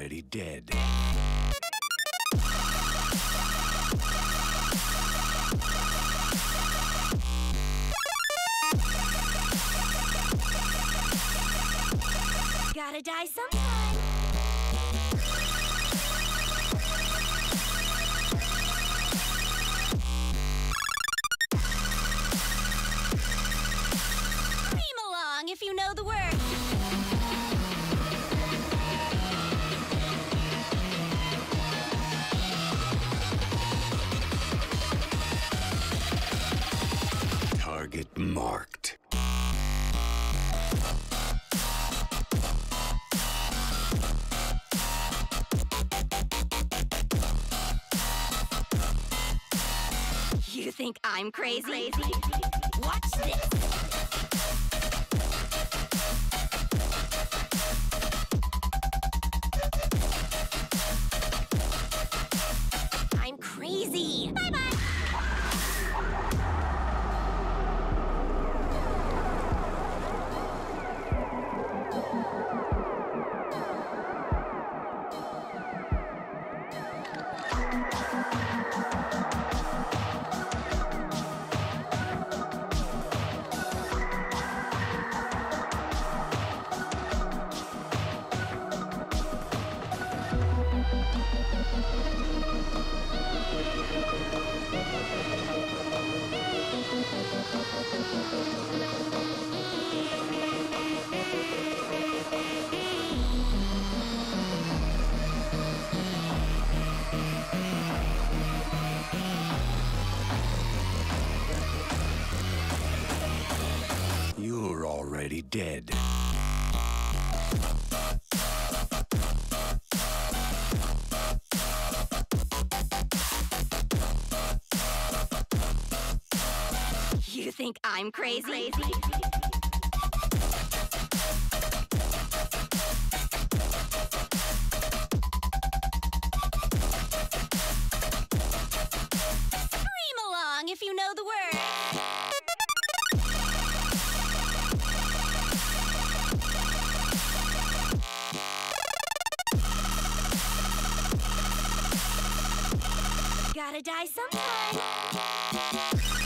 already dead. Gotta die sometime. Scream along if you know the words. Think I'm crazy? Watch this. Dead. You think I'm crazy? Along if you know the words. Gotta die sometime.